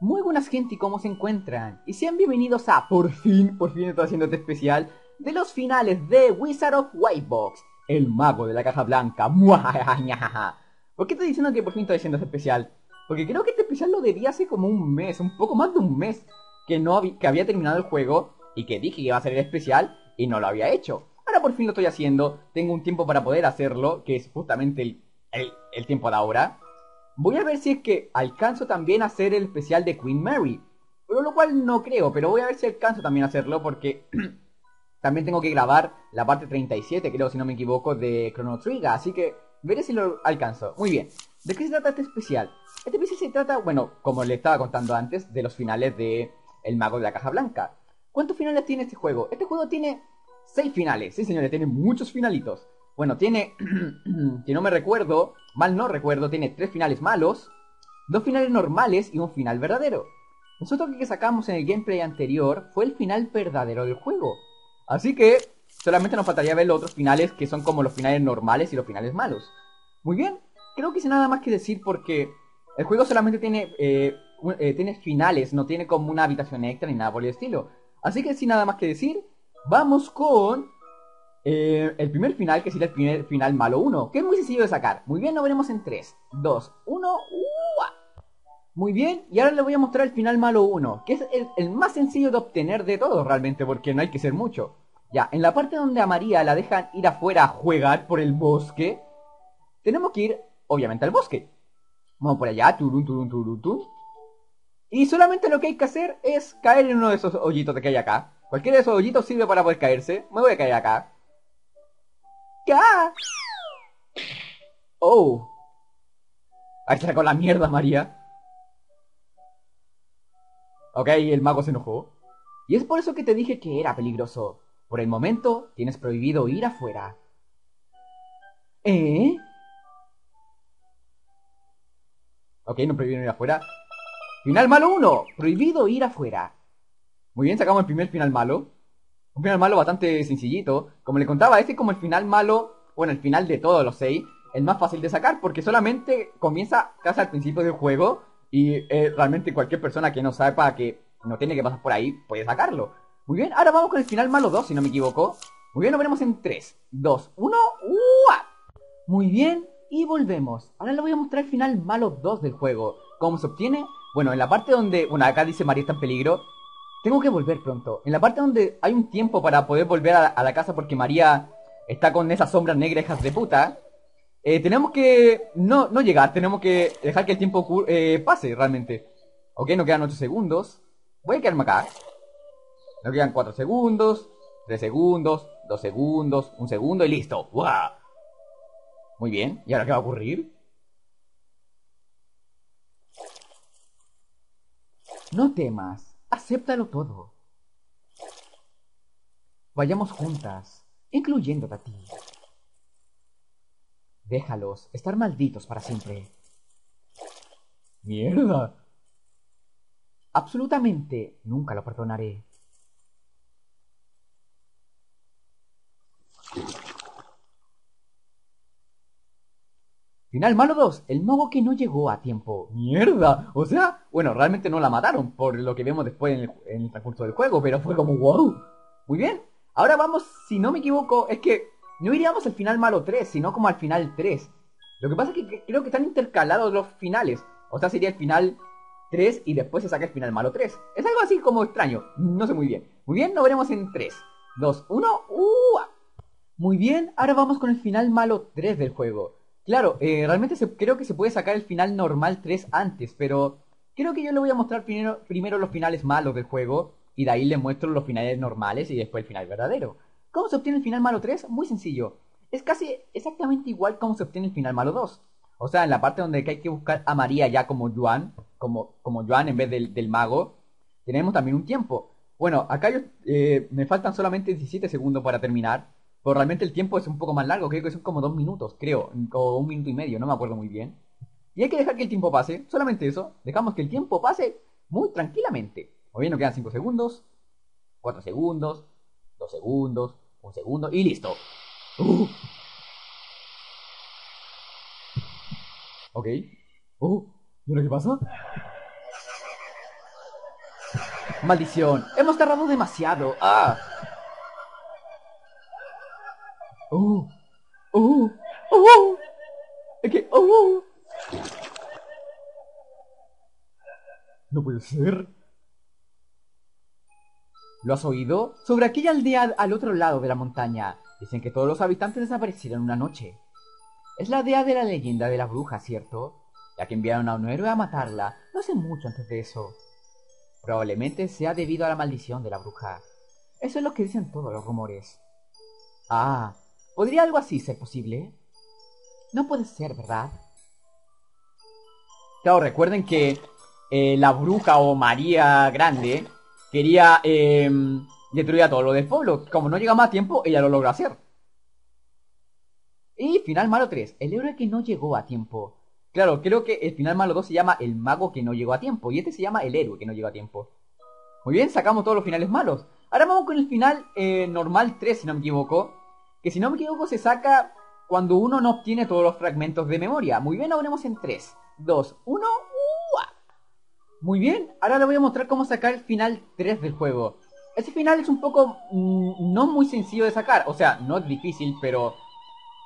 Muy buenas gente, ¿y cómo se encuentran? Y sean bienvenidos a, por fin, por fin estoy haciendo este especial, de los finales de Wizard of Whitebox, el mago de la caja blanca. ¿Por qué estoy diciendo que por fin estoy haciendo este especial? Porque creo que este especial lo debía hace como un mes, un poco más de un mes, que, no que había terminado el juego y que dije que iba a ser el especial y no lo había hecho. Ahora por fin lo estoy haciendo, tengo un tiempo para poder hacerlo, que es justamente el, el tiempo de ahora. Voy a ver si es que alcanzo también a hacer el especial de Queen Mary. Pero lo cual no creo, pero voy a ver si alcanzo también a hacerlo porque también tengo que grabar la parte 37, creo si no me equivoco, de Chrono Trigger. Así que veré si lo alcanzo. Muy bien. ¿De qué se trata este especial? Este especial se trata, bueno, como le estaba contando antes, de los finales de El Mago de la Caja Blanca. ¿Cuántos finales tiene este juego? Este juego tiene 6 finales. Sí, señores, tiene muchos finalitos. Bueno, tiene, si no me recuerdo, mal no recuerdo, tiene tres finales malos, dos finales normales y un final verdadero. Nosotros que sacamos en el gameplay anterior fue el final verdadero del juego. Así que solamente nos faltaría ver los otros finales que son como los finales normales y los finales malos. Muy bien, creo que sin nada más que decir porque el juego solamente tiene, eh, eh, tiene finales, no tiene como una habitación extra ni nada por el estilo. Así que sin nada más que decir, vamos con eh, el primer final, que sería el primer final malo 1, que es muy sencillo de sacar. Muy bien, lo veremos en 3, 2, 1, Muy bien, y ahora le voy a mostrar el final malo 1, que es el, más sencillo de obtener de todos realmente, porque no hay que ser mucho. Ya, en la parte donde a María la dejan ir afuera a jugar por el bosque, tenemos que ir, obviamente, al bosque. Vamos por allá, turun, turun, turun, turun. Y solamente lo que hay que hacer es caer en uno de esos hoyitos que hay acá. Cualquiera de esos hoyitos sirve para poder caerse. Me voy a caer acá. Oh. Ahí con la mierda, María. Ok, el mago se enojó. Y es por eso que te dije que era peligroso. Por el momento, tienes prohibido ir afuera. ¿Eh? Ok, no prohibieron ir afuera. Final malo 1. Prohibido ir afuera. Muy bien, sacamos el primer final malo. Un final malo bastante sencillito. Como le contaba, este es como el final malo, bueno, el final de todos los seis, el más fácil de sacar, porque solamente comienza casi al principio del juego y eh, realmente cualquier persona que no sepa que no tiene que pasar por ahí puede sacarlo. Muy bien, ahora vamos con el final malo 2, si no me equivoco. Muy bien, nos veremos en 3, 2, 1, Muy bien, y volvemos. Ahora le voy a mostrar el final malo 2 del juego. ¿Cómo se obtiene? Bueno, en la parte donde, bueno, acá dice María está en peligro, tengo que volver pronto. En la parte donde hay un tiempo para poder volver a, la casa porque María está con esas sombras negras de puta. Eh, tenemos que no, no llegar, tenemos que dejar que el tiempo eh, pase realmente. Ok, nos quedan 8 segundos. Voy a quedarme acá. Nos quedan 4 segundos, 3 segundos, 2 segundos, 1 segundo y listo. ¡Wow! Muy bien, ¿y ahora qué va a ocurrir? No temas. Acéptalo todo. Vayamos juntas, incluyéndote a ti. Déjalos estar malditos para siempre. Mierda. Absolutamente nunca lo perdonaré. Final malo 2, el mago que no llegó a tiempo. ¡Mierda! O sea, bueno, realmente no la mataron por lo que vemos después en el, transcurso del juego, pero fue como wow. Muy bien. Ahora vamos, si no me equivoco, es que no iríamos al final malo 3, sino como al final 3. Lo que pasa es que creo que están intercalados los finales. O sea, sería el final 3 y después se saca el final malo 3. Es algo así como extraño. No sé muy bien. Muy bien, nos veremos en 3, 2, 1. Muy bien, ahora vamos con el final malo 3 del juego. Claro, eh, realmente creo que se puede sacar el final normal 3 antes, pero creo que yo le voy a mostrar primero, los finales malos del juego y de ahí le muestro los finales normales y después el final verdadero. ¿Cómo se obtiene el final malo 3? Muy sencillo. Es casi exactamente igual como se obtiene el final malo 2. O sea, en la parte donde hay que buscar a María ya como Joan, como, como en vez del, mago, tenemos también un tiempo. Bueno, acá yo, eh, me faltan solamente 17 segundos para terminar. Pero realmente el tiempo es un poco más largo, creo que son como dos minutos, creo, o un minuto y medio, no me acuerdo muy bien. Y hay que dejar que el tiempo pase, solamente eso, dejamos que el tiempo pase muy tranquilamente. O bien nos quedan 5 segundos, 4 segundos, 2 segundos, 1 segundo y listo. Uh. Ok. Uh, ¿y ahora qué pasa? Maldición, hemos tardado demasiado. ¡Ah! ¡Oh! ¡Oh! ¡Oh! Es que... ¡Oh! No puede ser. ¿Lo has oído? Sobre aquella aldea al otro lado de la montaña. Dicen que todos los habitantes desaparecieron una noche. Es la aldea de la leyenda de la bruja, ¿cierto? Ya que enviaron a un héroe a matarla no hace mucho antes de eso. Probablemente sea debido a la maldición de la bruja. Eso es lo que dicen todos los rumores. Ah, ¿podría algo así ser posible? No puede ser, ¿verdad? Claro, recuerden que eh, la bruja o María Grande quería eh, destruir a todo lo del pueblo. Como no llega más tiempo, ella lo logra hacer. Y final malo 3, el héroe que no llegó a tiempo. Claro, creo que el final malo 2 se llama el mago que no llegó a tiempo. Y este se llama el héroe que no llegó a tiempo. Muy bien, sacamos todos los finales malos. Ahora vamos con el final eh, normal 3, si no me equivoco. Que si no me equivoco se saca cuando uno no obtiene todos los fragmentos de memoria. Muy bien, ahora en 3, 2, 1. Muy bien, ahora le voy a mostrar cómo sacar el final 3 del juego. Ese final es un poco mm, no muy sencillo de sacar, o sea, no es difícil, pero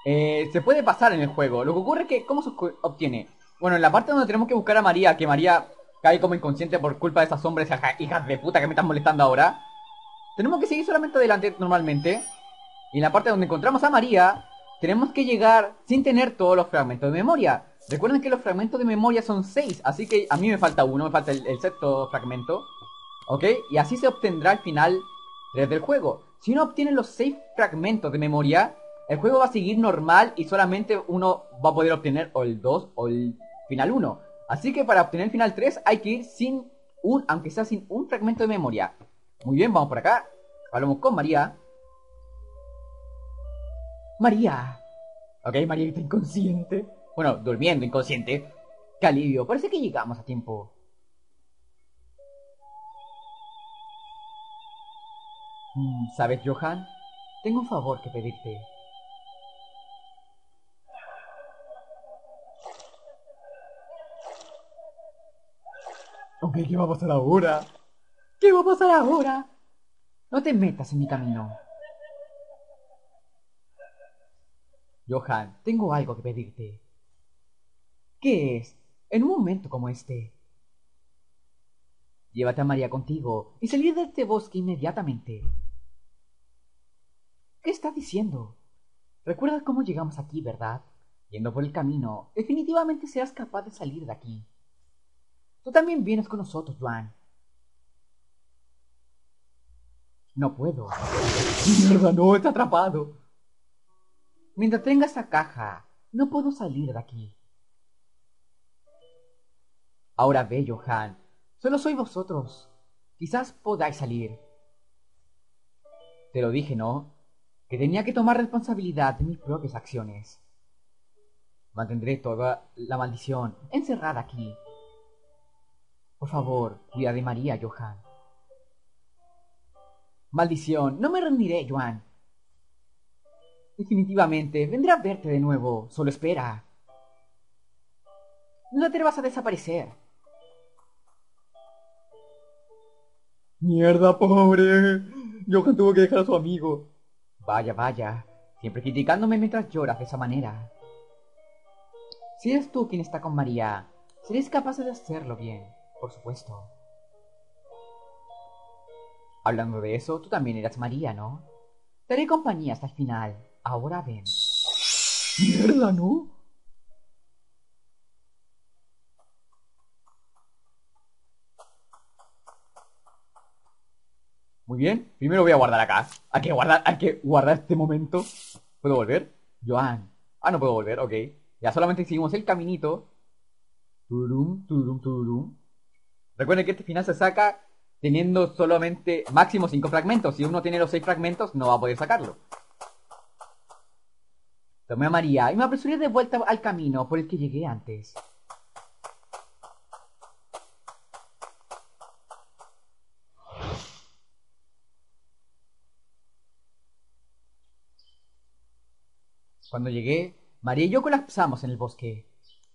eh, se puede pasar en el juego. Lo que ocurre es que, ¿cómo se obtiene? Bueno, en la parte donde tenemos que buscar a María, que María cae como inconsciente por culpa de esas hombres hijas de puta que me están molestando ahora. Tenemos que seguir solamente adelante normalmente. Y en la parte donde encontramos a María, tenemos que llegar sin tener todos los fragmentos de memoria. Recuerden que los fragmentos de memoria son 6, así que a mí me falta uno, me falta el, sexto fragmento. ¿Ok? Y así se obtendrá el final 3 del juego. Si uno obtiene los 6 fragmentos de memoria, el juego va a seguir normal y solamente uno va a poder obtener o el 2 o el final 1. Así que para obtener el final 3 hay que ir sin un, aunque sea sin un fragmento de memoria. Muy bien, vamos por acá. Hablamos con María. María. Ok, María está inconsciente. Bueno, durmiendo, inconsciente. Qué alivio, parece que llegamos a tiempo. Mm, ¿Sabes, Johan? Tengo un favor que pedirte. Ok, ¿qué va a pasar ahora? ¿Qué va a pasar ahora? No te metas en mi camino. Johan, tengo algo que pedirte. ¿Qué es? En un momento como este. Llévate a María contigo y salir de este bosque inmediatamente. ¿Qué estás diciendo? Recuerdas cómo llegamos aquí, ¿verdad? Yendo por el camino, definitivamente serás capaz de salir de aquí. Tú también vienes con nosotros, Joan. No puedo. Mierda, no, está atrapado. Mientras tenga esa caja, no puedo salir de aquí. Ahora ve, Johan. Solo soy vosotros. Quizás podáis salir. Te lo dije, ¿no? Que tenía que tomar responsabilidad de mis propias acciones. Mantendré toda la maldición encerrada aquí. Por favor, cuida de María, Johan. Maldición, no me rendiré, Joan. Definitivamente, vendré a verte de nuevo. Solo espera. No te vas a desaparecer. Mierda, pobre. Johan tuvo que dejar a su amigo. Vaya, vaya. Siempre criticándome mientras lloras de esa manera. Si eres tú quien está con María, seréis capaz de hacerlo bien, por supuesto. Hablando de eso, tú también eras María, ¿no? Te haré compañía hasta el final. Ahora ven. Mierda, ¿no? Muy bien, primero voy a guardar acá. Hay que guardar, hay que guardar este momento. ¿Puedo volver? Joan. Ah, no puedo volver, ok. Ya solamente seguimos el caminito. Turum, turum, turum. Recuerden que este final se saca teniendo solamente máximo 5 fragmentos. Si uno tiene los 6 fragmentos, no va a poder sacarlo. Tomé a María y me apresuré de vuelta al camino por el que llegué antes. Cuando llegué, María y yo colapsamos en el bosque.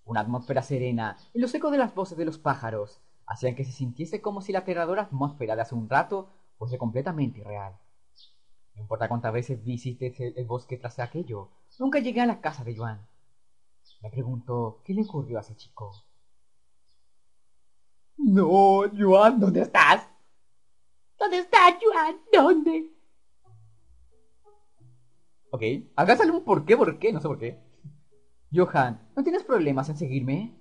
Una atmósfera serena y los ecos de las voces de los pájaros hacían que se sintiese como si la aterradora atmósfera de hace un rato fuese completamente irreal. No importa cuántas veces visité el bosque tras aquello, nunca llegué a la casa de Joan. Me pregunto, ¿qué le ocurrió a ese chico? No, Joan, ¿dónde estás? ¿Dónde estás, Joan? ¿Dónde? Ok, acá sale un por qué, por qué, no sé por qué. Johan, ¿no tienes problemas en seguirme?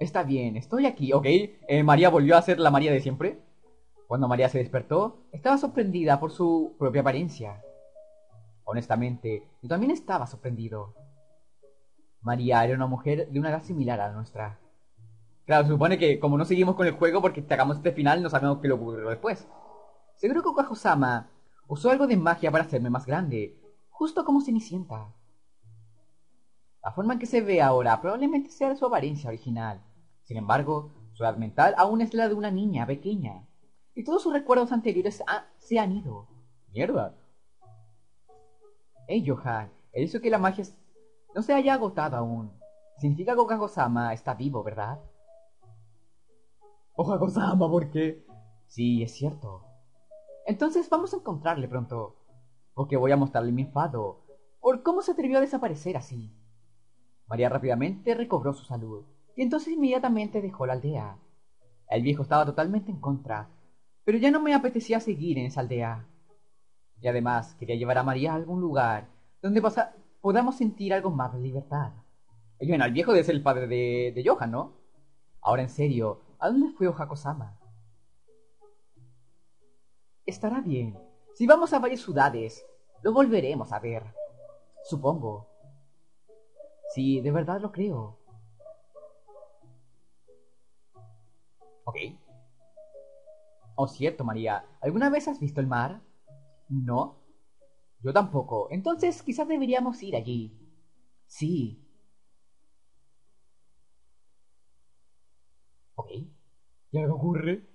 Está bien, estoy aquí, ok. Eh, María volvió a ser la María de siempre. Cuando María se despertó, estaba sorprendida por su propia apariencia. Honestamente, yo también estaba sorprendido. María era una mujer de una edad similar a la nuestra. Claro, se supone que como no seguimos con el juego porque sacamos este final, no sabemos qué le ocurrió después. Seguro que Okajo-sama usó algo de magia para hacerme más grande, justo como Cenicienta. La forma en que se ve ahora probablemente sea de su apariencia original. Sin embargo, su edad mental aún es la de una niña pequeña. Y todos sus recuerdos anteriores se han ido. Mierda. Hey, Johan, el hecho que la magia no se haya agotado aún. Significa que Okago-sama está vivo, ¿verdad? Okago-sama, ¿por qué? Sí, es cierto. Entonces vamos a encontrarle pronto. Porque voy a mostrarle mi enfado. Por cómo se atrevió a desaparecer así. María rápidamente recobró su salud y entonces inmediatamente dejó la aldea. El viejo estaba totalmente en contra, pero ya no me apetecía seguir en esa aldea. Y además quería llevar a María a algún lugar donde podamos sentir algo más de libertad. Y bueno, el viejo ser el padre de, de Johan, ¿no? Ahora en serio, ¿a dónde fue Ohako-sama? Estará bien. Si vamos a varias ciudades, lo volveremos a ver. Supongo. Sí, de verdad lo creo. Ok. Oh, cierto, María. ¿Alguna vez has visto el mar? No. Yo tampoco. Entonces quizás deberíamos ir allí. Sí. Ok. ¿Y algo ocurre?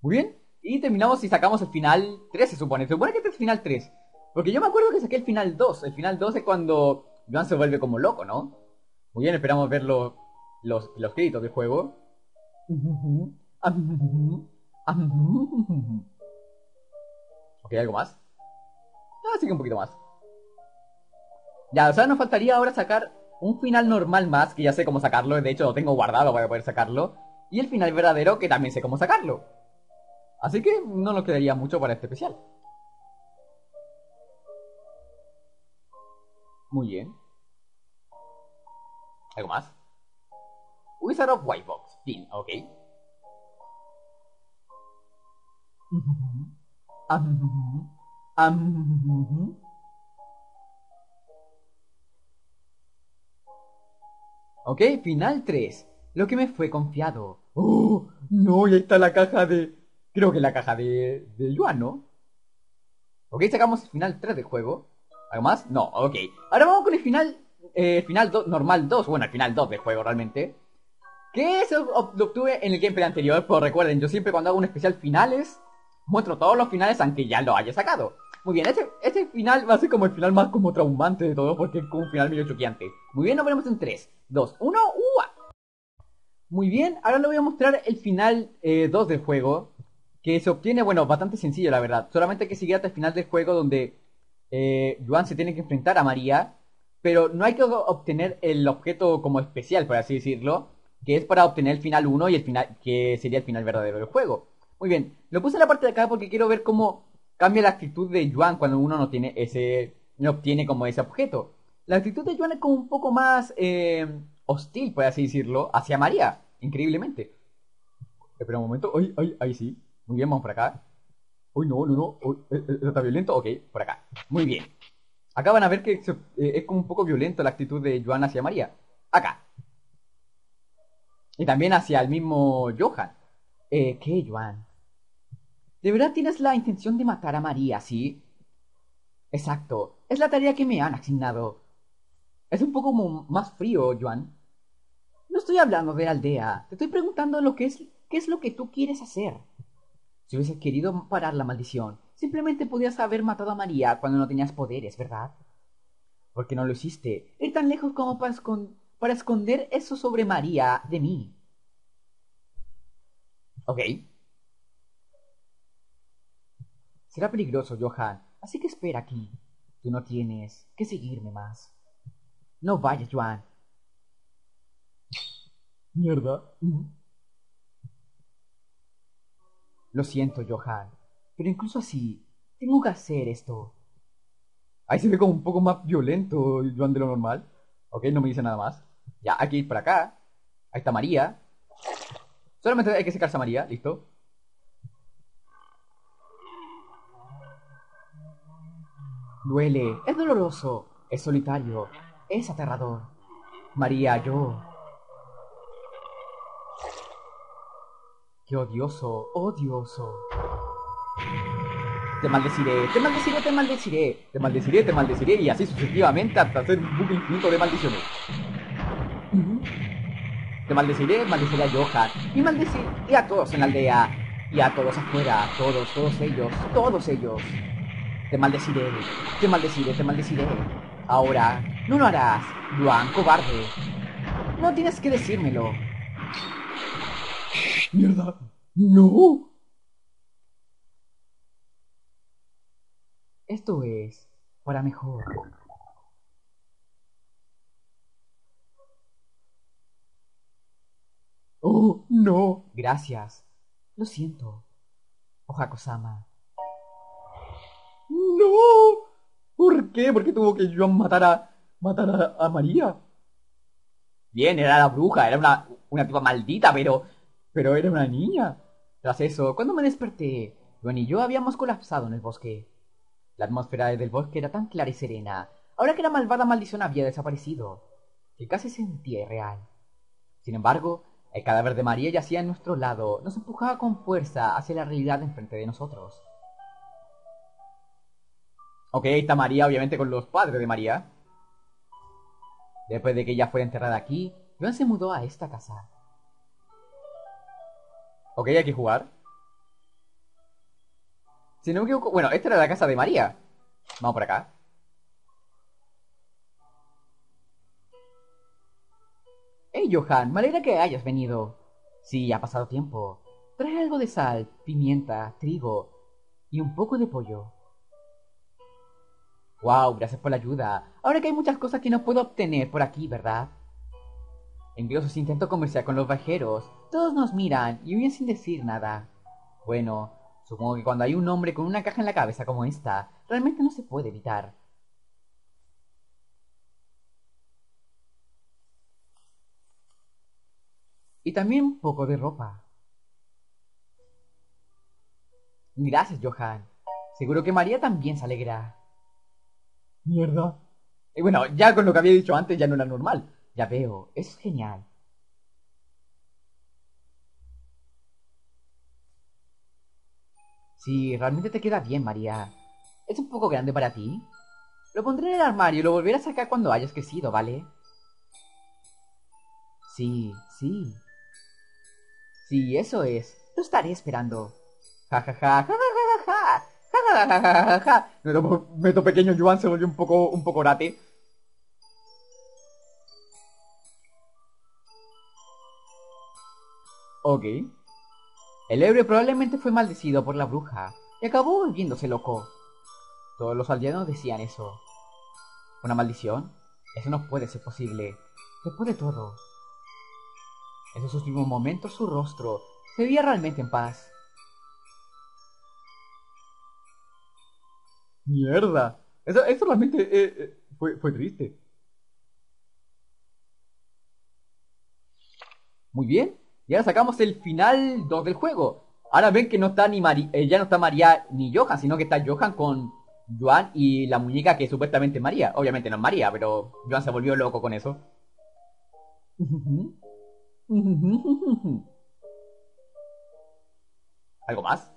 Muy bien. Y terminamos y sacamos el final 3, se supone. Se supone que este es el final 3. Porque yo me acuerdo que saqué el final 2. El final 2 es cuando Joan se vuelve como loco, ¿no? Muy bien, esperamos ver los, los, créditos del juego. Ok, ¿algo más? Ah, sí que un poquito más. Ya, o sea, nos faltaría ahora sacar un final normal más, que ya sé cómo sacarlo, de hecho lo tengo guardado para poder sacarlo. Y el final verdadero, que también sé cómo sacarlo. Así que no nos quedaría mucho para este especial. Muy bien. ¿Algo más? Wizard of White Box. Fin, ok. Ok, final 3. Lo que me fue confiado. Oh, no, y ahí está la caja de... Creo que la caja de... de Yuan, ¿no? Ok, sacamos el final 3 del juego. ¿Algo más? No, ok. Ahora vamos con el final, eh, final normal 2, bueno, el final 2 del juego realmente. Que eso obtuve en el gameplay anterior, pero recuerden, yo siempre cuando hago un especial finales, muestro todos los finales aunque ya lo haya sacado. Muy bien, este, este final va a ser como el final más como traumante de todo, porque es como un final medio choqueante. Muy bien, nos veremos en 3, 2, 1, ¡ua! Muy bien, ahora le voy a mostrar el final 2 eh, del juego, que se obtiene, bueno, bastante sencillo la verdad. Solamente hay que seguir hasta el final del juego donde eh, Joan se tiene que enfrentar a María, pero no hay que obtener el objeto como especial, por así decirlo, que es para obtener el final 1 y el final, que sería el final verdadero del juego. Muy bien, lo puse en la parte de acá porque quiero ver cómo cambia la actitud de Joan cuando uno no tiene ese, no obtiene como ese objeto. La actitud de Joan es como un poco más eh, hostil, por así decirlo, hacia María, increíblemente. Espera un momento, ay, ay, ahí sí. Muy bien, vamos por acá. Uy, no, no, no. Eh, eh, ¿Está violento? Ok, por acá. Muy bien. Acá van a ver que es como un poco violento la actitud de Joan hacia María. Acá. Y también hacia el mismo Johan. Eh, ¿qué, Joan? ¿De verdad tienes la intención de matar a María, sí? Exacto. Es la tarea que me han asignado. Es un poco más frío, Joan. No estoy hablando de la aldea. Te estoy preguntando lo que es, qué es lo que tú quieres hacer. Si hubieses querido parar la maldición, simplemente podías haber matado a María cuando no tenías poderes, ¿verdad? ¿Por qué no lo hiciste? Ir tan lejos como para, para esconder eso sobre María de mí. Ok. Será peligroso, Johan, así que espera aquí. Tú no tienes que seguirme más. No vayas, Joan. Mierda. Lo siento, Johan, pero incluso así, tengo que hacer esto. Ahí se ve como un poco más violento Joan de lo normal. Ok, no me dice nada más. Ya, hay que ir para acá. Ahí está María. Solamente hay que secarse a María, listo. Duele, es doloroso, es solitario, es aterrador. María, yo. Qué odioso, odioso. Te maldeciré, te maldeciré, te maldeciré, te maldeciré, te maldeciré y así sucesivamente hasta hacer un bucle infinito de maldiciones. Te maldeciré, maldeciré a Johan y maldeciré a todos en la aldea y a todos afuera, todos, todos ellos, todos ellos. Te maldeciré, te maldeciré, te maldeciré. Ahora, no lo harás, Juan, cobarde. No tienes que decírmelo. ¡Mierda! ¡No! Esto es para mejor. ¡Oh, no! Gracias. Lo siento. Ohako-sama. ¡No! ¿Por qué? ¿Por qué tuvo que Joan matar a. matar a, a María? Bien, era la bruja, era una, una tipa maldita, pero. Pero era una niña. Tras eso, cuando me desperté, Joan y yo habíamos colapsado en el bosque. La atmósfera del bosque era tan clara y serena, ahora que la malvada maldición había desaparecido, que casi sentía irreal. Sin embargo, el cadáver de María yacía a nuestro lado, nos empujaba con fuerza hacia la realidad enfrente de nosotros. Ok, está María, obviamente, con los padres de María. Después de que ella fuera enterrada aquí, Joan se mudó a esta casa. Ok, hay que jugar. Si no me. Bueno, esta era la casa de María. Vamos por acá. Hey, Johan, me alegra que hayas venido. Sí, ha pasado tiempo. Trae algo de sal, pimienta, trigo y un poco de pollo. Wow, gracias por la ayuda. Ahora que hay muchas cosas que no puedo obtener por aquí, ¿verdad? Incluso si intento conversar con los viajeros, todos nos miran y huyen sin decir nada. Bueno, supongo que cuando hay un hombre con una caja en la cabeza como esta, realmente no se puede evitar. Y también un poco de ropa. Gracias, Johan. Seguro que María también se alegra. Mierda. Y bueno, ya con lo que había dicho antes ya no era normal. Ya veo, es genial. Sí, realmente te queda bien, María. ¿Es un poco grande para ti? Lo pondré en el armario y lo volveré a sacar cuando hayas crecido, ¿vale? Sí, sí. Sí, eso es. Lo estaré esperando. Ja, ja, ja, ja, ja, ja, meto pequeño Joan se volvió un poco, un poco rate. Ok. El héroe probablemente fue maldecido por la bruja y acabó volviéndose loco. Todos los aldeanos decían eso. ¿Una maldición? Eso no puede ser posible. Después de todo. En esos últimos momentos su rostro se veía realmente en paz. Mierda. Eso, eso realmente eh, eh, fue, fue triste. Muy bien. Y ahora sacamos el final 2 del juego. Ahora ven que no está ni Mari eh, ya no está María ni Johan, sino que está Johan con Joan y la muñeca que es supuestamente María. Obviamente no es María, pero Joan se volvió loco con eso. ¿Algo más?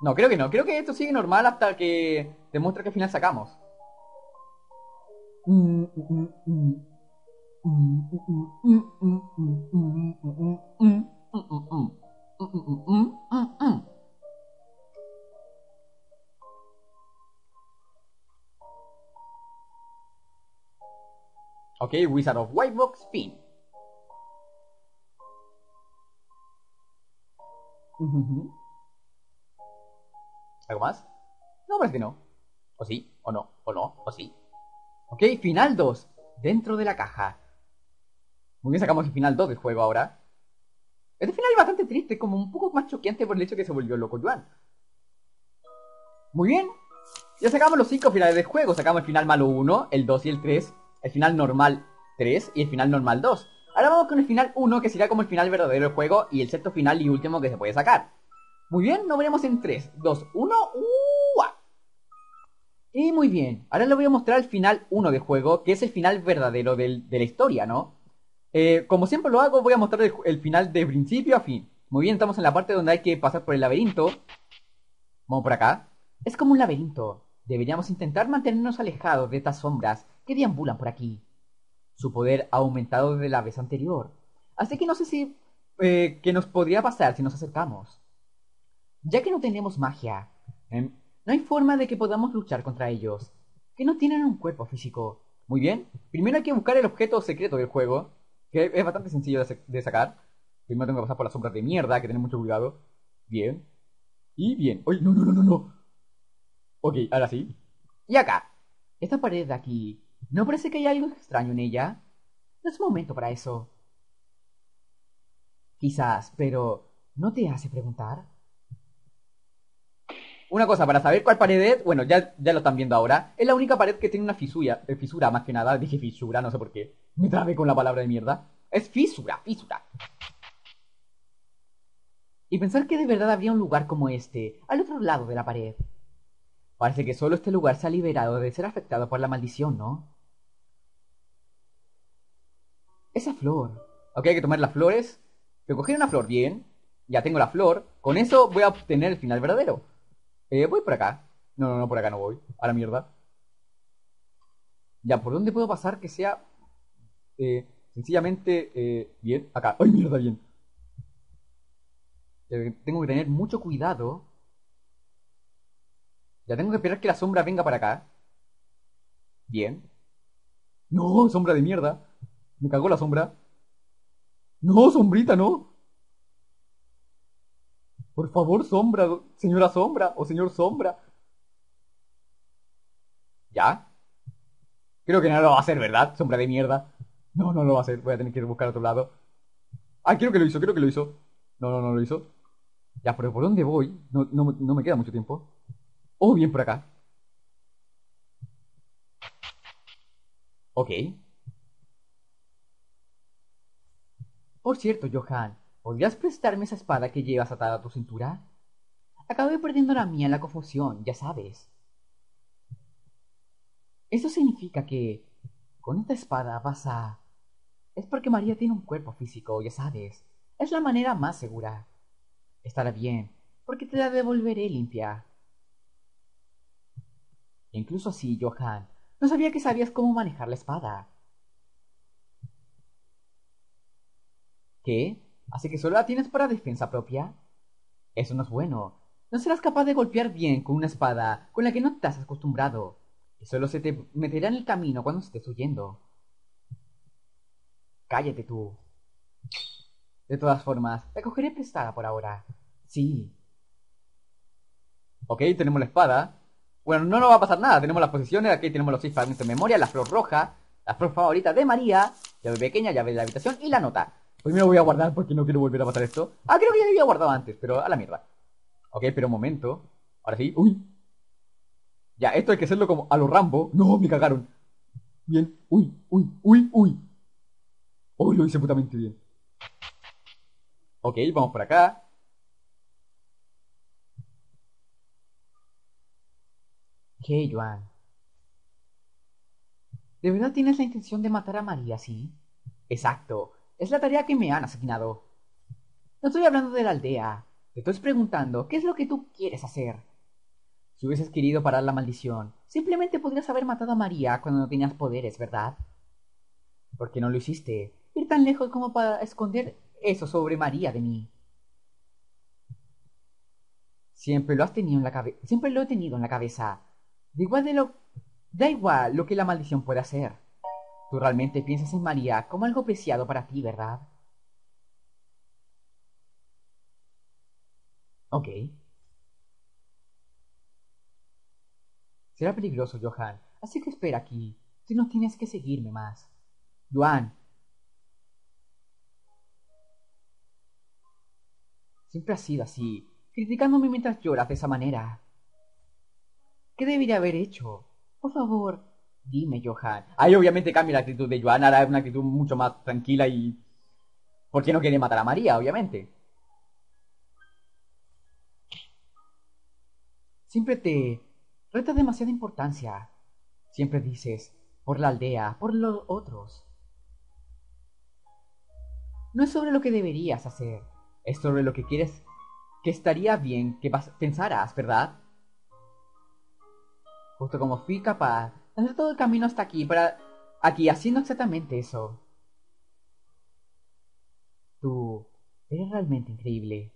No, creo que no. Creo que esto sigue normal hasta que demuestra que al final sacamos. Ok, Wizard of White Box Fin. ¿Algo más? No, parece que no. O sí, o no, o no, o sí. Ok, final 2. Dentro de la caja. Muy bien, sacamos el final 2 del juego ahora. Este final es bastante triste, como un poco más choqueante por el hecho que se volvió loco Juan. Muy bien. Ya sacamos los 5 finales del juego. Sacamos el final malo 1, el 2 y el 3. El final normal 3 y el final normal 2. Ahora vamos con el final 1, que sería como el final verdadero del juego y el sexto final y último que se puede sacar. Muy bien, nos veremos en 3, 2, 1. Y muy bien, ahora le voy a mostrar el final 1 del juego, que es el final verdadero de la historia, ¿no? Eh, como siempre lo hago, voy a mostrar el, final de principio a fin. Muy bien, estamos en la parte donde hay que pasar por el laberinto. Vamos por acá. Es como un laberinto. Deberíamos intentar mantenernos alejados de estas sombras que deambulan por aquí. Su poder ha aumentado desde la vez anterior. Así que no sé si... Eh, ¿Qué nos podría pasar si nos acercamos? Ya que no tenemos magia, em, no hay forma de que podamos luchar contra ellos, que no tienen un cuerpo físico. Muy bien, primero hay que buscar el objeto secreto del juego, que es bastante sencillo de, sacar. Primero tengo que pasar por las sombras de mierda, que tener mucho cuidado. Bien. Y bien. ¡Ay, no, no, no, no, no! Ok, ahora sí. Y acá. Esta pared de aquí. ¿No parece que hay algo extraño en ella? No es momento para eso. Quizás, pero ¿no te hace preguntar? Una cosa, para saber cuál pared es, bueno, ya, ya lo están viendo ahora. Es la única pared que tiene una fisura, eh, fisura más que nada. Dije fisura, no sé por qué. Me trabé con la palabra de mierda. Es fisura, fisura. Y pensar que de verdad habría un lugar como este, al otro lado de la pared. Parece que solo este lugar se ha liberado de ser afectado por la maldición, ¿no? Esa flor. Ok, hay que tomar las flores. Recoger una flor, bien. Ya tengo la flor. Con eso voy a obtener el final verdadero. Eh, voy por acá. No, no, no, por acá no voy. A la mierda. Ya, ¿por dónde puedo pasar que sea eh, sencillamente eh, bien? Acá. ¡Ay, mierda, bien! tengo que tener mucho cuidado. Ya tengo que esperar que la sombra venga para acá. Bien. No, sombra de mierda. Me cagó la sombra. No, sombrita, no. Por favor, sombra, señora sombra o señor sombra. ¿Ya? Creo que no lo va a hacer, ¿verdad? Sombra de mierda. No, no lo va a hacer. Voy a tener que ir a buscar a otro lado. Ah, creo que lo hizo, creo que lo hizo. No, no, no lo hizo. Ya, pero ¿por dónde voy? No, no, no me queda mucho tiempo. Oh, bien por acá. Ok. Por cierto, Johan, ¿Podrías prestarme esa espada que llevas atada a tu cintura? Acabé perdiendo la mía en la confusión, ya sabes. Eso significa que con esta espada vas a... Es porque María tiene un cuerpo físico, ya sabes. Es la manera más segura. Estará bien, porque te la devolveré limpia. Incluso así, Johan, no sabía que sabías cómo manejar la espada. ¿Qué? Así que solo la tienes para defensa propia. Eso no es bueno. No serás capaz de golpear bien con una espada con la que no te has acostumbrado. Y solo se te meterá en el camino cuando estés huyendo. Cállate tú. De todas formas, la cogeré prestada por ahora. Sí. Ok, tenemos la espada. Bueno, no nos va a pasar nada. Tenemos las posiciones. Aquí tenemos los seis fragmentos de memoria. La flor roja. La flor favorita de María. Llave pequeña, llave de la habitación. Y la nota. Pues me lo voy a guardar porque no quiero volver a pasar esto. Ah, creo que ya lo había guardado antes, pero a la mierda. Ok, pero un momento. Ahora sí. Uy. Ya, esto hay que hacerlo como a los Rambo. No, me cagaron. Bien. Uy, uy, uy, uy. Oh, lo hice putamente bien. Ok, vamos por acá. ¿Qué, Joan? ¿De verdad tienes la intención de matar a María, sí? Exacto. Es la tarea que me han asignado. No estoy hablando de la aldea. Te estoy preguntando, ¿qué es lo que tú quieres hacer? Si hubieses querido parar la maldición, simplemente podrías haber matado a María cuando no tenías poderes, ¿verdad? ¿Por qué no lo hiciste? Ir tan lejos como para esconder eso sobre María de mí. Siempre lo has tenido en la cabeza. Siempre lo he tenido en la cabeza. Da igual de lo. Da igual lo que la maldición puede hacer. Tú realmente piensas en María como algo preciado para ti, ¿verdad? Ok. Será peligroso, Johan. Así que espera aquí. Tú no tienes que seguirme más. Joan. Siempre has sido así, criticándome mientras lloras de esa manera. ¿Qué debería haber hecho? Por favor, dime, Johan. Ahí obviamente cambia la actitud de Joan, ahora es una actitud mucho más tranquila y... ¿Por qué no quiere matar a María, obviamente? Siempre te retas demasiada importancia. Siempre dices, por la aldea, por los otros. No es sobre lo que deberías hacer, es sobre lo que quieres que estaría bien que pensaras, ¿verdad? Justo como fui capaz hacer todo el camino hasta aquí para... aquí haciendo exactamente eso. Tú eres realmente increíble.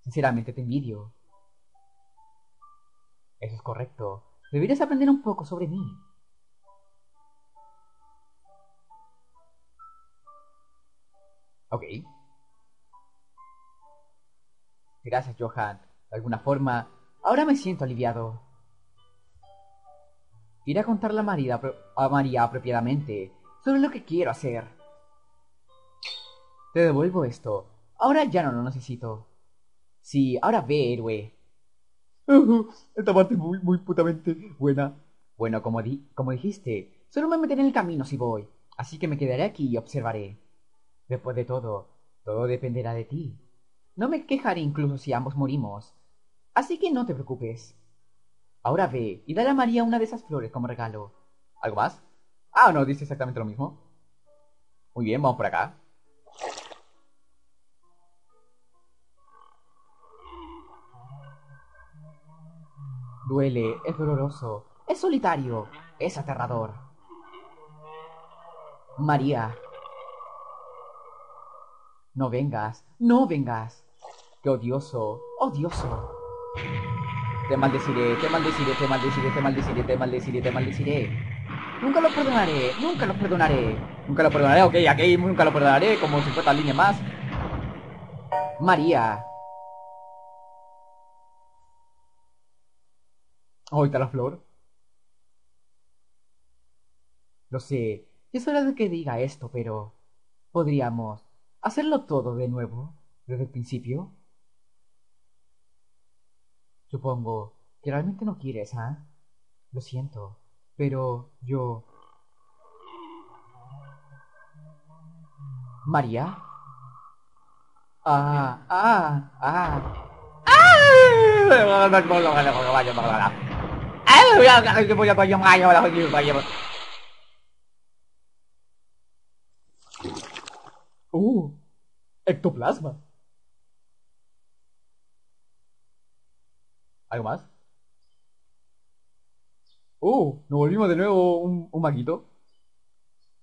Sinceramente te envidio. Eso es correcto. Deberías aprender un poco sobre mí. Ok. Gracias, Johan. De alguna forma, ahora me siento aliviado. Iré a contarle a María, a María apropiadamente sobre lo que quiero hacer. Te devuelvo esto. Ahora ya no lo necesito. Sí, ahora ve, héroe. Esta parte es muy, muy putamente buena. Bueno, como, di como dijiste, solo me meteré en el camino si voy. Así que me quedaré aquí y observaré. Después de todo, todo dependerá de ti. No me quejaré incluso si ambos morimos. Así que no te preocupes. Ahora ve y dale a María una de esas flores como regalo. ¿Algo más? Ah, no, dice exactamente lo mismo. Muy bien, vamos por acá. Duele, es doloroso, es solitario, es aterrador. María, no vengas, no vengas. Qué odioso, odioso. Te maldeciré, te maldeciré, te maldeciré, te maldeciré, te maldeciré, te maldeciré. Nunca lo perdonaré, nunca lo perdonaré. Nunca lo perdonaré, ok, aquí nunca lo perdonaré, como 50 líneas más. María. Oh, está la flor. Lo sé, es hora de que diga esto, pero... Podríamos ¿Hacerlo todo de nuevo, desde el principio? Supongo que realmente no quieres, ¿ah? Lo siento, pero yo... ¿María? Ah, ah, ah. Uh, ectoplasma. ¿Algo más? Uh, nos volvimos de nuevo un, un maguito.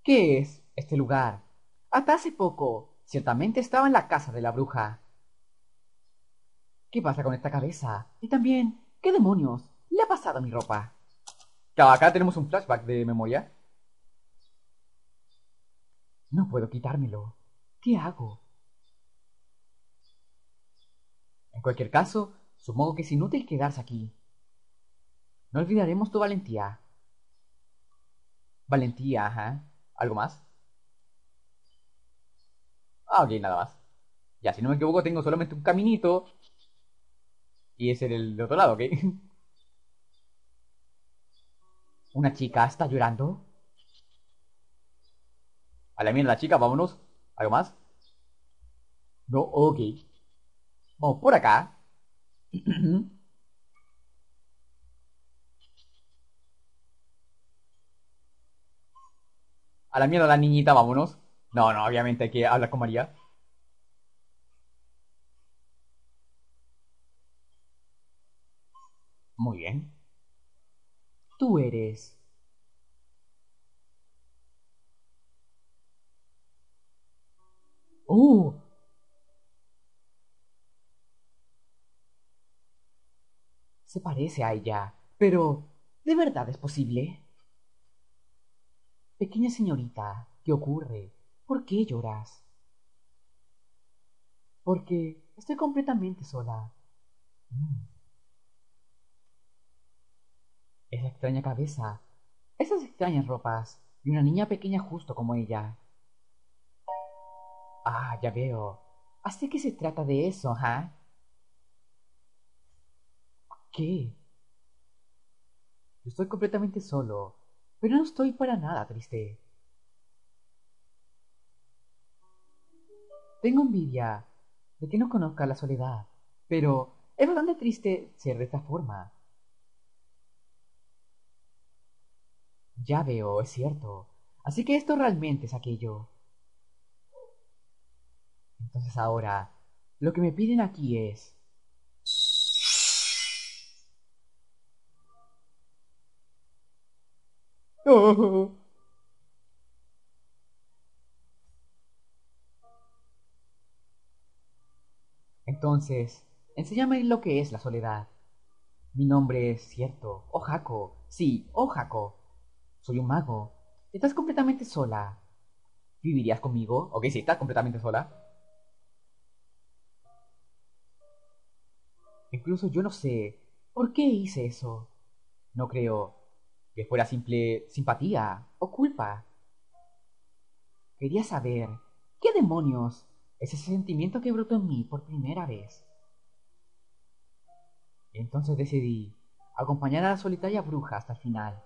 ¿Qué es este lugar? Hasta hace poco, ciertamente estaba en la casa de la bruja. ¿Qué pasa con esta cabeza? Y también, ¿qué demonios le ha pasado a mi ropa? Acá tenemos un flashback de memoria. No puedo quitármelo. ¿Qué hago? En cualquier caso, supongo que es inútil quedarse aquí. No olvidaremos tu valentía. Valentía, ajá. ¿Algo más? Ah, ok, nada más. Ya, si no me equivoco, tengo solamente un caminito. Y es el de otro lado, ¿ok? ¿Una chica está llorando? A la mierda, chica, vámonos. ¿Algo más? No, ok. Vamos por acá. A la mierda la niñita, vámonos. No, no, obviamente hay que hablar con María. Muy bien. Tú eres ¡Oh! Se parece a ella, pero ¿de verdad es posible? Pequeña señorita, ¿qué ocurre? ¿Por qué lloras? Porque estoy completamente sola. Mm. Esa extraña cabeza, esas extrañas ropas y una niña pequeña justo como ella. Ah, ya veo. Así que se trata de eso, ¿ah? ¿eh? ¿Qué? Estoy completamente solo, pero no estoy para nada triste. Tengo envidia de que no conozca la soledad, pero es bastante triste ser de esta forma. Ya veo, es cierto. Así que esto realmente es aquello. Entonces ahora, lo que me piden aquí es... Entonces, enséñame lo que es la soledad. Mi nombre es cierto, Ojako. Sí, Ojako. Soy un mago. Estás completamente sola. ¿Vivirías conmigo? Ok, sí, estás completamente sola. Incluso yo no sé por qué hice eso. No creo que fuera simple simpatía o culpa. Quería saber qué demonios es ese sentimiento que brotó en mí por primera vez. Entonces decidí acompañar a la solitaria bruja hasta el final.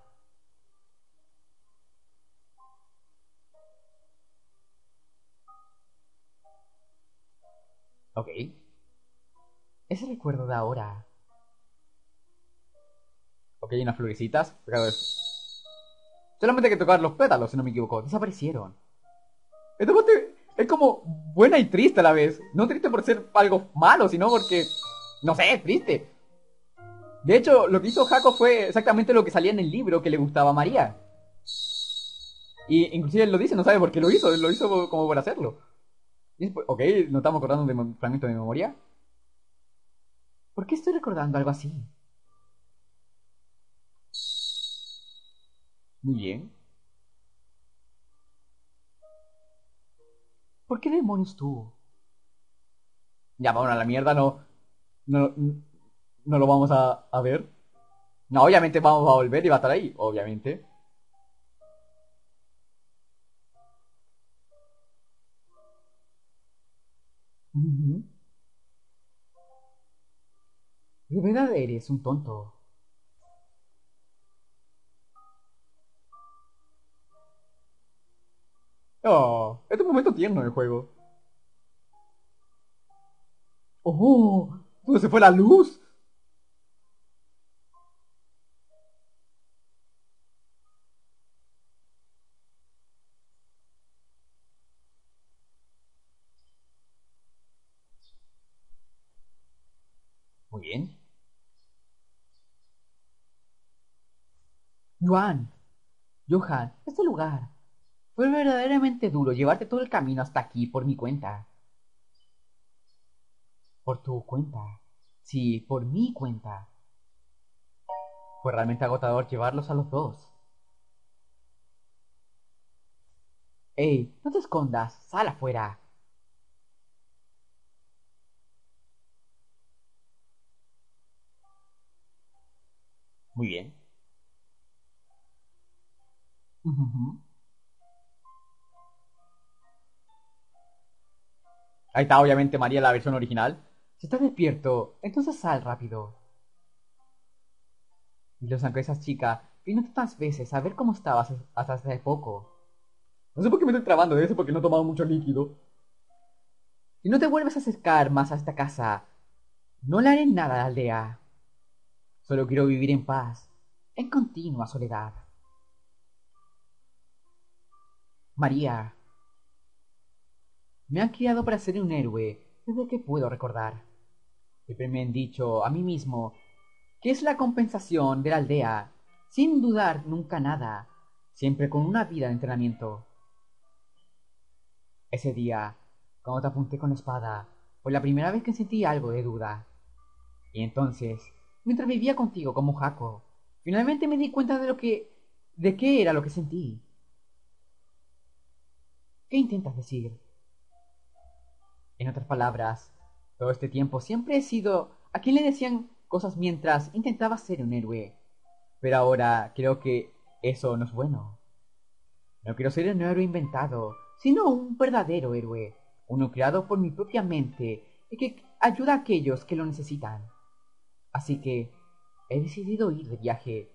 Ok. Ese recuerdo de ahora. Ok, hay unas florecitas. Solamente hay que tocar los pétalos, si no me equivoco. Desaparecieron. Esta parte es como buena y triste a la vez. No triste por ser algo malo, sino porque... No sé, es triste. De hecho, lo que hizo Jaco fue exactamente lo que salía en el libro que le gustaba a María. Y inclusive él lo dice, no sabe por qué lo hizo, lo hizo como por hacerlo. ok, ¿no estamos acordando de un fragmento de memoria? ¿Por qué estoy recordando algo así? Muy bien. ¿Por qué demonios tú? Ya, vamos a la mierda, no. No, no lo vamos a, a ver. No, obviamente vamos a volver y va a estar ahí, obviamente. De verdad eres un tonto. Oh, este es un momento tierno del juego. ¡Oh! ¿Dónde se fue la luz? Muy bien. Juan, Johan, este lugar. Fue verdaderamente duro llevarte todo el camino hasta aquí por mi cuenta. Por tu cuenta. Sí, por mi cuenta. Fue realmente agotador llevarlos a los dos. ¡Ey! No te escondas. Sal afuera. Muy bien. Ahí está, obviamente, María, la versión original. Si estás despierto, entonces sal rápido. Y los aunque esa chica vino tantas veces a ver cómo estabas hasta hace poco. No sé por qué me estoy trabando de eso, porque no he tomado mucho líquido. Si no te vuelves a acercar más a esta casa, no le haré nada a la aldea. Solo quiero vivir en paz, en continua soledad. María, me han criado para ser un héroe desde que puedo recordar. Siempre me han dicho a mí mismo que es la compensación de la aldea, sin dudar nunca nada, siempre con una vida de entrenamiento. Ese día, cuando te apunté con la espada, fue la primera vez que sentí algo de duda. Y entonces, mientras vivía contigo como Jaco, finalmente me di cuenta de lo que... de qué era lo que sentí. ¿Qué intentas decir? En otras palabras, todo este tiempo siempre he sido a quien le decían cosas mientras intentaba ser un héroe. Pero ahora creo que eso no es bueno. No quiero ser un héroe inventado, sino un verdadero héroe, uno creado por mi propia mente y que ayuda a aquellos que lo necesitan. Así que he decidido ir de viaje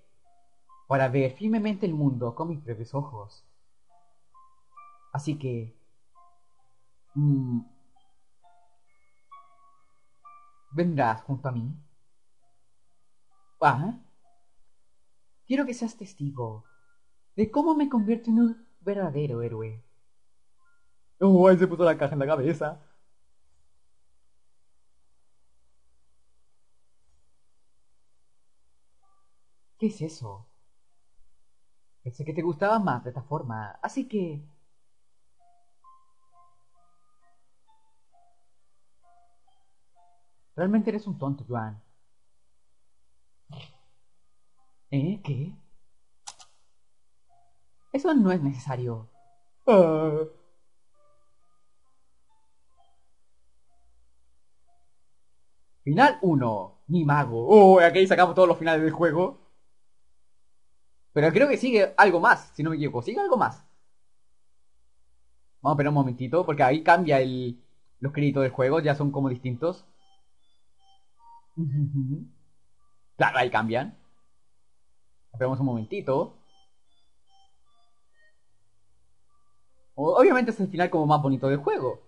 para ver firmemente el mundo con mis propios ojos. Así que... Mm, ¿Vendrás junto a mí? ¿Ah? Quiero que seas testigo de cómo me convierto en un verdadero héroe. Oh, ahí se puso la caja en la cabeza. ¿Qué es eso? Pensé que te gustaba más de esta forma, así que... Realmente eres un tonto, Joan. ¿Eh? ¿Qué? Eso no es necesario. Ah. Final 1. Ni mago. Oh, aquí sacamos todos los finales del juego. Pero creo que sigue algo más, si no me equivoco. Sigue algo más. Vamos a esperar un momentito, porque ahí cambia el... Los créditos del juego, ya son como distintos. Claro, ahí cambian. Esperamos un momentito. Obviamente es el final como más bonito del juego.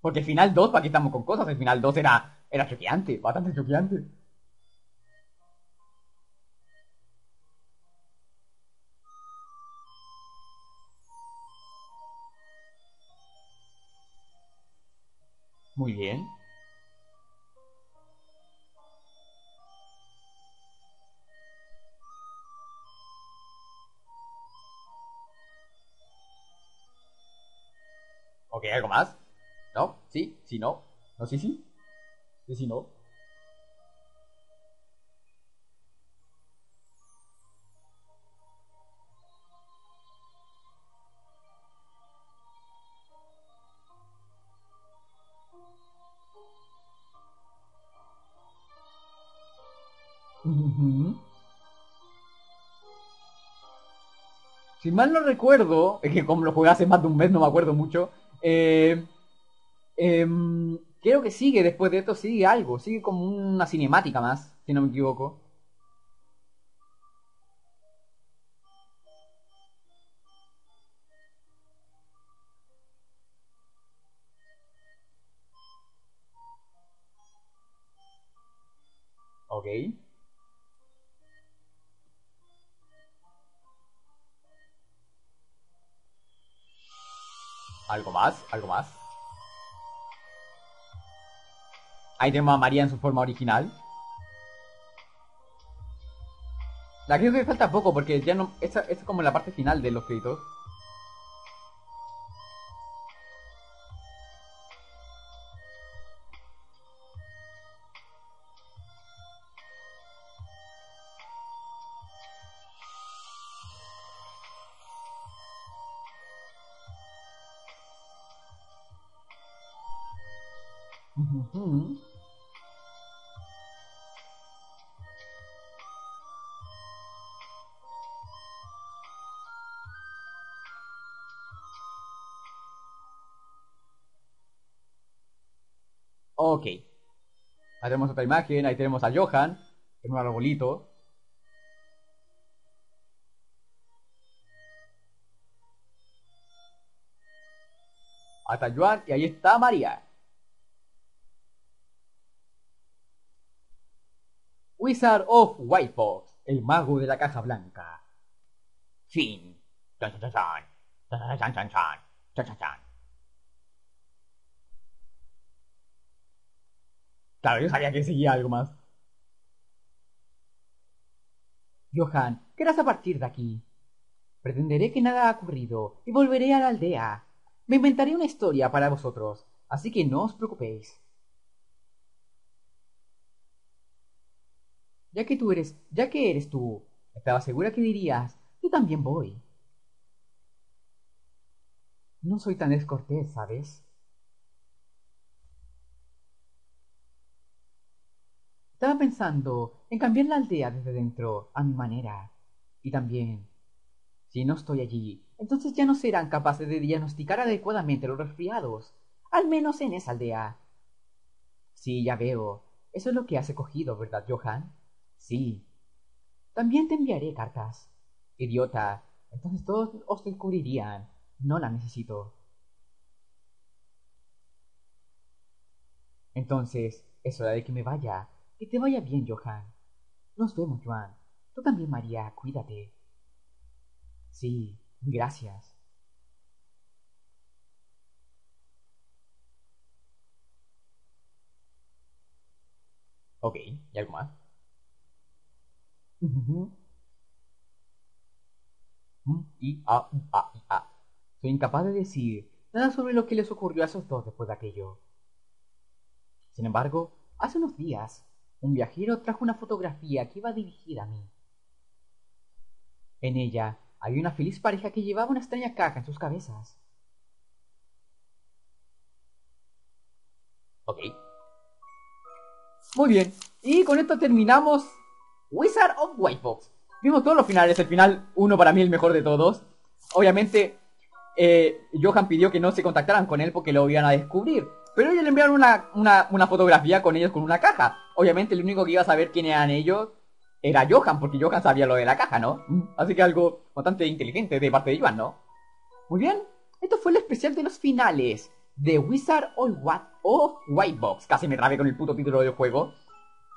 Porque final 2, ¿para qué estamos con cosas? El final 2 era, era choqueante, bastante choqueante. Muy bien. ¿Algo más? ¿No? ¿Sí? ¿Sí? ¿No? ¿No? ¿Sí? ¿Sí? ¿Sí? ¿Sí? ¿No? Si mal no recuerdo, es que como lo jugué hace más de un mes, no me acuerdo mucho. Eh, em, creo que sigue, después de esto sigue algo, sigue como una cinemática más, si no me equivoco. Ok. ¿Algo más? ¿Algo más? Ahí tenemos a María en su forma original. La que falta poco porque ya no. Esta es como la parte final de los créditos. Tenemos otra imagen, ahí tenemos a Johan, tenemos al arbolito. Hasta Joan y ahí está María. Wizard of White Box, el mago de la caja blanca. Fin. Claro, yo sabía que seguía algo más. Johan, ¿qué partir de aquí? Pretenderé que nada ha ocurrido y volveré a la aldea. Me inventaré una historia para vosotros, así que no os preocupéis. Ya que tú eres, ya que eres tú, estaba segura que dirías, yo también voy. No soy tan descortés, ¿sabes? Estaba pensando en cambiar la aldea desde dentro, a mi manera. Y también, si no estoy allí, entonces ya no serán capaces de diagnosticar adecuadamente los resfriados, al menos en esa aldea. Sí, ya veo. Eso es lo que has escogido, ¿verdad, Johan? Sí. También te enviaré cartas. Idiota. Entonces todos os descubrirían. No la necesito. Entonces, es hora de que me vaya. Que te vaya bien, Johan. Nos vemos, Joan. Tú también, María. Cuídate. Sí, gracias. Ok, ¿y algo más? y a, a, a. Soy incapaz de decir nada sobre lo que les ocurrió a esos dos después de aquello. Sin embargo, hace unos días, un viajero trajo una fotografía que iba dirigida a mí. En ella había una feliz pareja que llevaba una extraña caja en sus cabezas. Ok. Muy bien. Y con esto terminamos Wizard of Whitebox. Vimos todos los finales. El final, uno para mí el mejor de todos. Obviamente, eh, Johan pidió que no se contactaran con él porque lo iban a descubrir. Pero ellos le enviaron una, una, una, fotografía con ellos con una caja. Obviamente el único que iba a saber quién eran ellos era Johan, porque Johan sabía lo de la caja, ¿no? Así que algo bastante inteligente de parte de Johan, ¿no? Muy bien, esto fue el especial de los finales de Wizard of, What of White Box. Casi me trabé con el puto título del juego.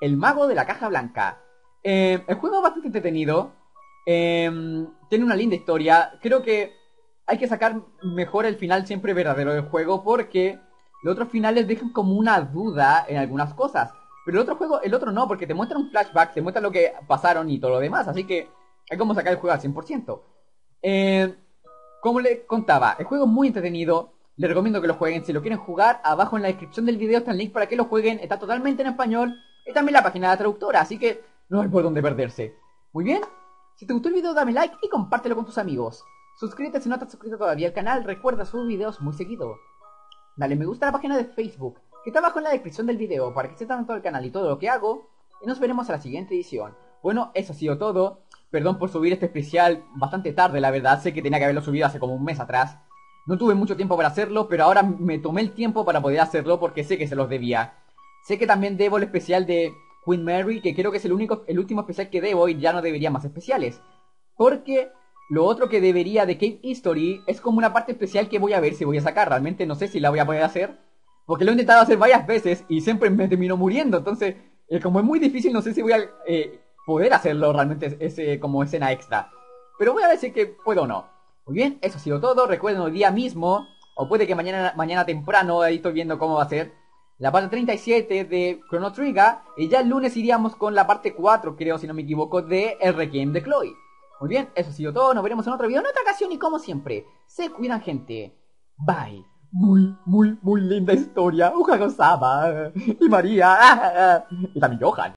El mago de la caja blanca. Eh, el juego es bastante entretenido. Eh, tiene una linda historia. Creo que hay que sacar mejor el final siempre verdadero del juego porque los otros finales dejan como una duda en algunas cosas. Pero el otro juego, el otro no, porque te muestra un flashback, te muestra lo que pasaron y todo lo demás. Así que hay como sacar el juego al 100%. Eh, como le contaba, el juego es muy entretenido. Les recomiendo que lo jueguen. Si lo quieren jugar, abajo en la descripción del video está el link para que lo jueguen. Está totalmente en español. Y también la página de la traductora, así que no hay por dónde perderse. Muy bien. Si te gustó el video, dame like y compártelo con tus amigos. Suscríbete si no estás suscrito todavía al canal. Recuerda subir videos muy seguido. Dale me gusta a la página de Facebook, que está abajo en la descripción del video para que estés todo el canal y todo lo que hago. Y nos veremos en la siguiente edición. Bueno, eso ha sido todo. Perdón por subir este especial bastante tarde, la verdad. Sé que tenía que haberlo subido hace como un mes atrás. No tuve mucho tiempo para hacerlo, pero ahora me tomé el tiempo para poder hacerlo porque sé que se los debía. Sé que también debo el especial de Queen Mary, que creo que es el único, el último especial que debo y ya no debería más especiales. Porque lo otro que debería de Cave History es como una parte especial que voy a ver si voy a sacar. Realmente no sé si la voy a poder hacer. Porque lo he intentado hacer varias veces y siempre me termino muriendo. Entonces, eh, como es muy difícil, no sé si voy a eh, poder hacerlo realmente ese, como escena extra. Pero voy a si que puedo o no. Muy bien, eso ha sido todo. Recuerden hoy día mismo, o puede que mañana, mañana temprano, ahí estoy viendo cómo va a ser. La parte 37 de Chrono Trigger. Y ya el lunes iríamos con la parte 4, creo, si no me equivoco, de El Requiem de Chloe. Muy bien, eso ha sido todo. Nos veremos en otro video en otra ocasión y como siempre, se cuidan gente. Bye. Muy, muy, muy linda historia. Uja Gozaba. Y María. Y también Johan.